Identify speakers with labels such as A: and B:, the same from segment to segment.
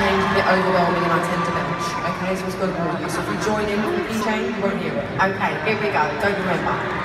A: change a bit overwhelming and I tend to belch. Okay, so it's going to warn you. So if you join in with the change, you won't hear it.
B: Okay, here we go.
A: Don't remember.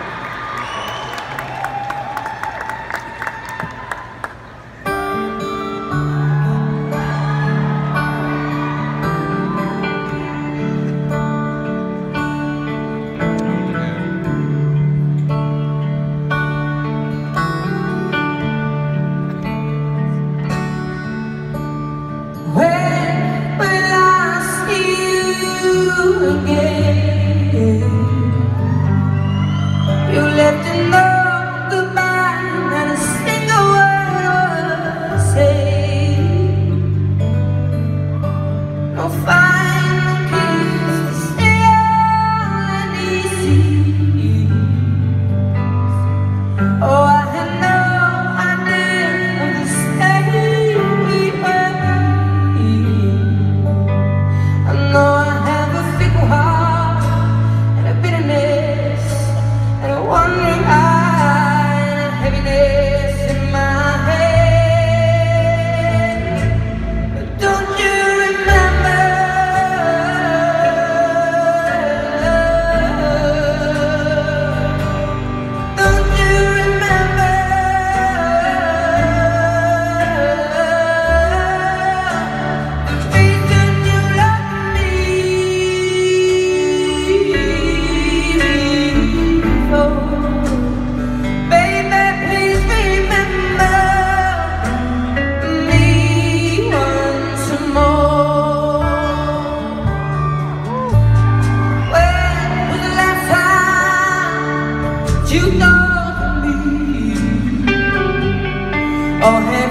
C: you done for me. Oh, hey.